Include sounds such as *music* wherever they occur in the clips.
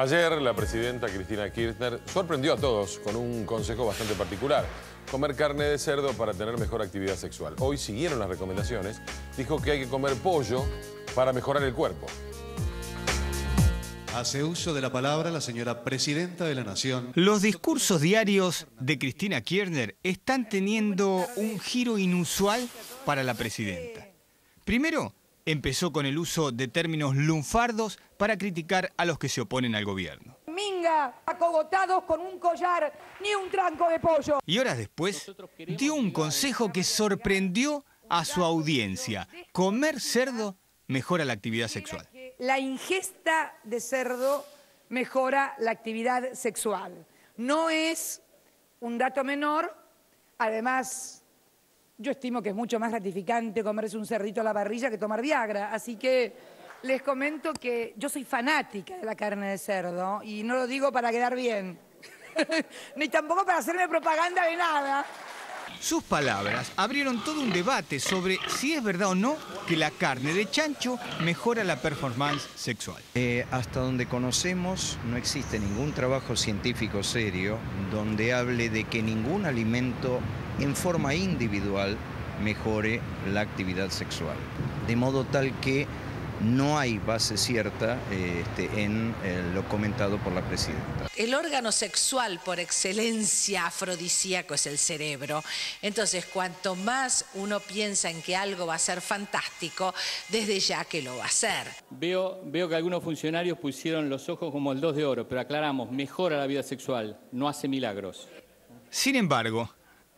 Ayer la presidenta Cristina Kirchner sorprendió a todos con un consejo bastante particular. Comer carne de cerdo para tener mejor actividad sexual. Hoy siguieron las recomendaciones. Dijo que hay que comer pollo para mejorar el cuerpo. Hace uso de la palabra la señora Presidenta de la Nación. Los discursos diarios de Cristina Kirchner están teniendo un giro inusual para la presidenta. Primero, empezó con el uso de términos lunfardos para criticar a los que se oponen al gobierno. Minga, acogotados con un collar, ni un tranco de pollo. Y horas después, dio un consejo que sorprendió a su audiencia. Comer cerdo mejora la actividad sexual. La ingesta de cerdo mejora la actividad sexual. No es un dato menor, además yo estimo que es mucho más gratificante comerse un cerdito a la barrilla que tomar Viagra. Así que les comento que yo soy fanática de la carne de cerdo y no lo digo para quedar bien, *laughs* ni tampoco para hacerme propaganda de nada. Sus palabras abrieron todo un debate sobre si es verdad o no que la carne de chancho mejora la performance sexual. Eh, hasta donde conocemos no existe ningún trabajo científico serio donde hable de que ningún alimento en forma individual mejore la actividad sexual. De modo tal que no hay base cierta este, en eh, lo comentado por la presidenta. El órgano sexual por excelencia afrodisíaco es el cerebro. Entonces, cuanto más uno piensa en que algo va a ser fantástico, desde ya que lo va a hacer. Veo, veo que algunos funcionarios pusieron los ojos como el dos de oro, pero aclaramos, mejora la vida sexual, no hace milagros. Sin embargo,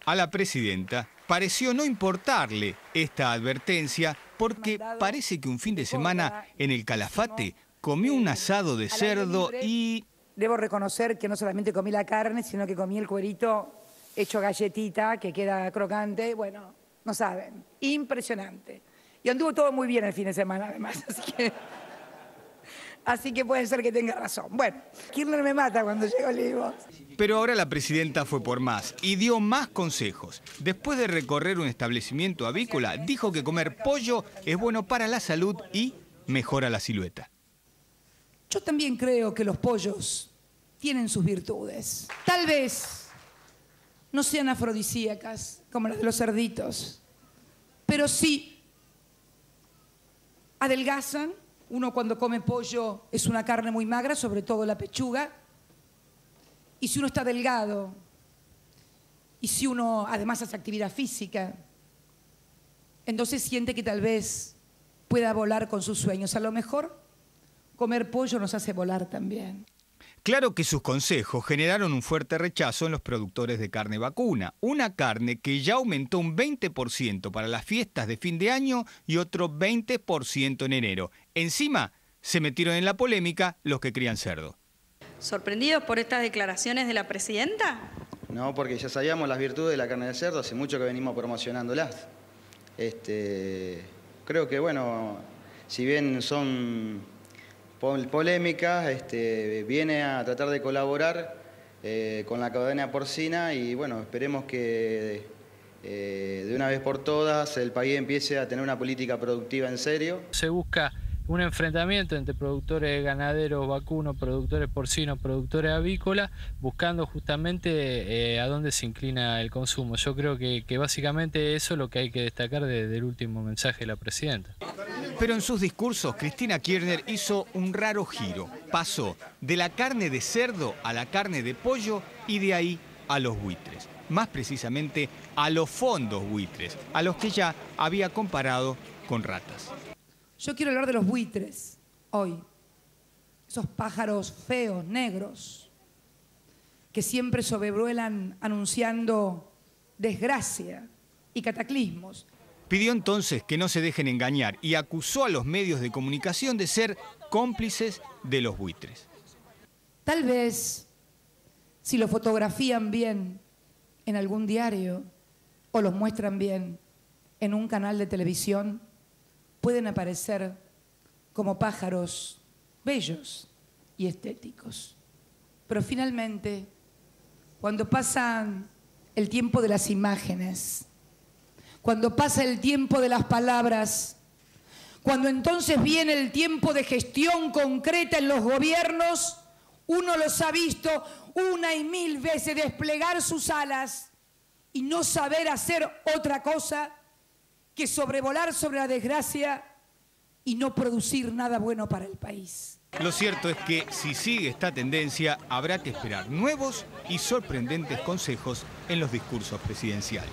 a la presidenta pareció no importarle esta advertencia porque parece que un fin de semana en el Calafate comió un asado de cerdo y... Debo reconocer que no solamente comí la carne, sino que comí el cuerito hecho galletita, que queda crocante. Bueno, no saben, impresionante. Y anduvo todo muy bien el fin de semana, además, *laughs* así que... Así que puede ser que tenga razón. Bueno, Kirchner me mata cuando llego Olivos. Pero ahora la presidenta fue por más y dio más consejos. Después de recorrer un establecimiento avícola, dijo que comer pollo es bueno para la salud y mejora la silueta. Yo también creo que los pollos tienen sus virtudes. Tal vez no sean afrodisíacas como las de los cerditos, pero sí adelgazan. Uno cuando come pollo es una carne muy magra, sobre todo la pechuga, y si uno está delgado, y si uno además hace actividad física, entonces siente que tal vez pueda volar con sus sueños. A lo mejor comer pollo nos hace volar también. Claro que sus consejos generaron un fuerte rechazo en los productores de carne vacuna, una carne que ya aumentó un 20% para las fiestas de fin de año y otro 20% en enero. Encima, se metieron en la polémica los que crían cerdo. ¿Sorprendidos por estas declaraciones de la presidenta? No, porque ya sabíamos las virtudes de la carne de cerdo, hace mucho que venimos promocionándolas. Este, creo que, bueno, si bien son polémicas, este, viene a tratar de colaborar eh, con la cadena porcina y, bueno, esperemos que eh, de una vez por todas el país empiece a tener una política productiva en serio. Se busca un enfrentamiento entre productores ganaderos vacunos, productores porcinos, productores avícolas, buscando justamente eh, a dónde se inclina el consumo. Yo creo que, básicamente eso es lo que hay que destacar del último mensaje de la presidenta. Pero en sus discursos, Cristina Kirchner hizo un raro giro. Pasó de la carne de cerdo a la carne de pollo y de ahí a los buitres. Más precisamente a los fondos buitres, a los que ya había comparado con ratas. Yo quiero hablar de los buitres hoy. Esos pájaros feos, negros, que siempre sobrevuelan anunciando desgracia y cataclismos. Pidió entonces que no se dejen engañar y acusó a los medios de comunicación de ser cómplices de los buitres. Tal vez, si lo fotografían bien en algún diario o los muestran bien en un canal de televisión, pueden aparecer como pájaros bellos y estéticos. Pero finalmente, cuando pasan el tiempo de las imágenes, cuando pasa el tiempo de las palabras, cuando entonces viene el tiempo de gestión concreta en los gobiernos, Uno los ha visto una y mil veces desplegar sus alas y no saber hacer otra cosa que sobrevolar sobre la desgracia y no producir nada bueno para el país. Lo cierto es que si sigue esta tendencia, habrá que esperar nuevos y sorprendentes consejos en los discursos presidenciales.